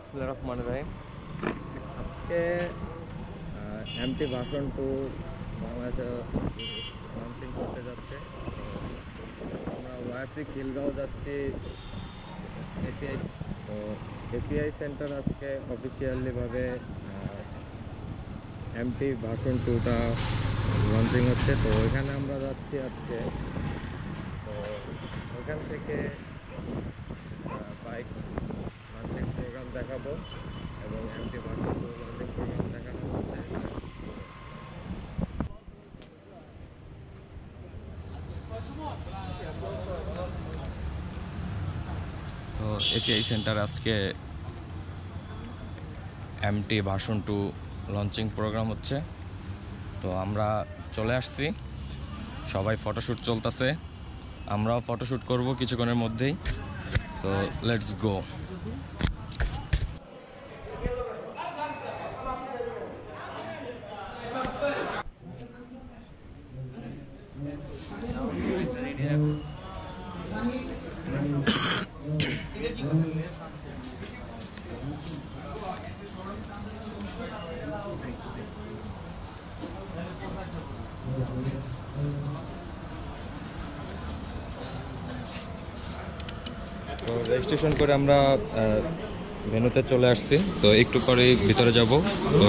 বিসমুল্লাহ রহমান রাহিম। আজকে এমটি ভাষণ টু বাংলাদেশে লঞ্চিং করতে যাচ্ছে। আমরা ওয়ারসি খিলগাঁও যাচ্ছি, এসিআই তো এসিআই সেন্টার আজকে অফিসিয়ালিভাবে এমটি ভাষণ টুটা লঞ্চিং হচ্ছে। তো ওইখানে আমরা যাচ্ছি আজকে। তো ওখান থেকে বাইক দেখাবো এবং হচ্ছে তো এসিআই সেন্টার আজকে MT version two launching program হচ্ছে। তো আমরা চলে আসছি। সবাই ফটোশ্যুট চলতেছে। আমরাও ফটোশ্যুট করব কিছুক্ষণের মধ্যেই। তো লেটস গো তো রেজিস্ট্রেশন করে আমরা ভেনুতে চলে আসছি। তো একটু পরেই ভিতরে যাব। তো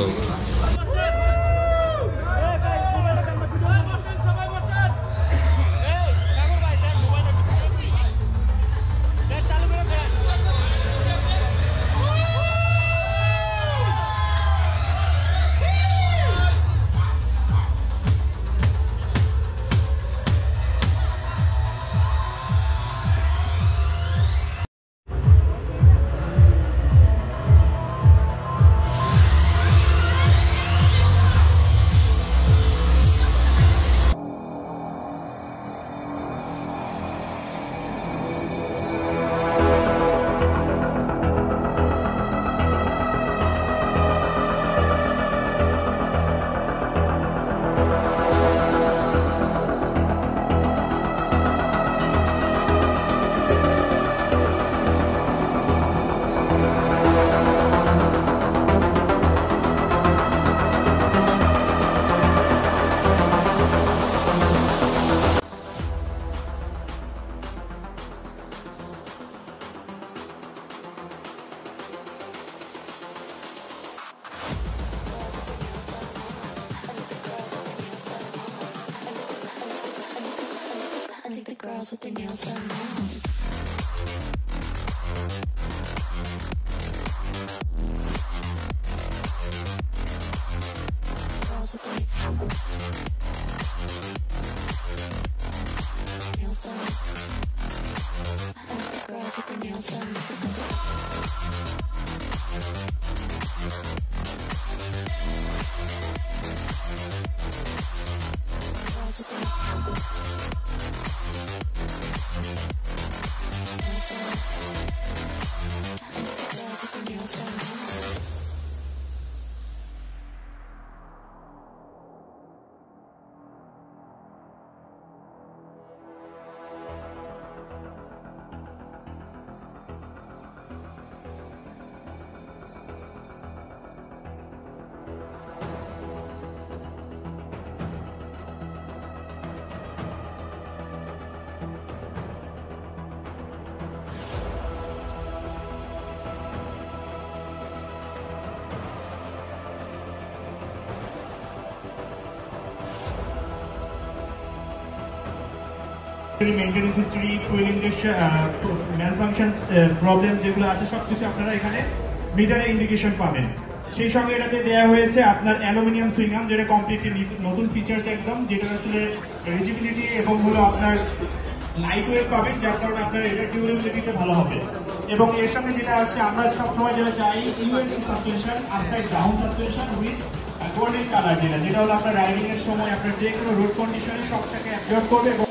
with their nails now. Maintenance history fuel injection malfunction problem যেগুলো আছে, সবকিছু আপনারা এখানে মিটারে ইন্ডিকেশন পাবেন। সেই সঙ্গে এটাতে দেওয়া হয়েছে আপনার অ্যালুমিনিয়াম সুইংআম যেটা কমপ্লিটলি নতুন ফিচার্স একদম, যেটা আসলে রিজিবিলিটি এবং হলো আপনার লাইট ওয়েট পাবেন, যার কারণে আপনার এটার ডিউরেবিলিটিটা ভালো হবে। এবং এর সঙ্গে যেটা আসছে, আমরা সবসময় যেটা চাই USD suspension upside down suspension with golden colour যেটা যেটা হলো আপনার রাইডিং এর সময় আপনার যে কোনো রোড কন্ডিশনে সবটাকে অ্যাবজর্ব করবে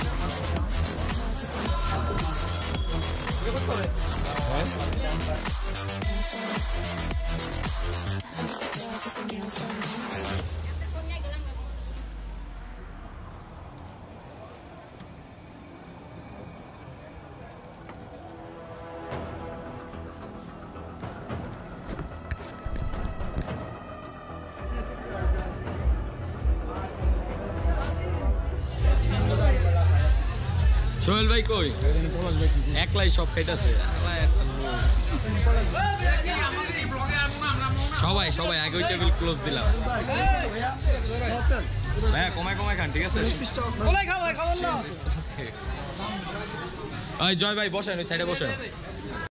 え সোহেল ভাই কই? একলাই সব খাইতেছে। সবাই সবাই আগে ওই টেবিল ক্লোজ দিলাম। হ্যাঁ কমায় কমায় খান ঠিক আছে? জয় ভাই বসেন ওই সাইডে বসেন।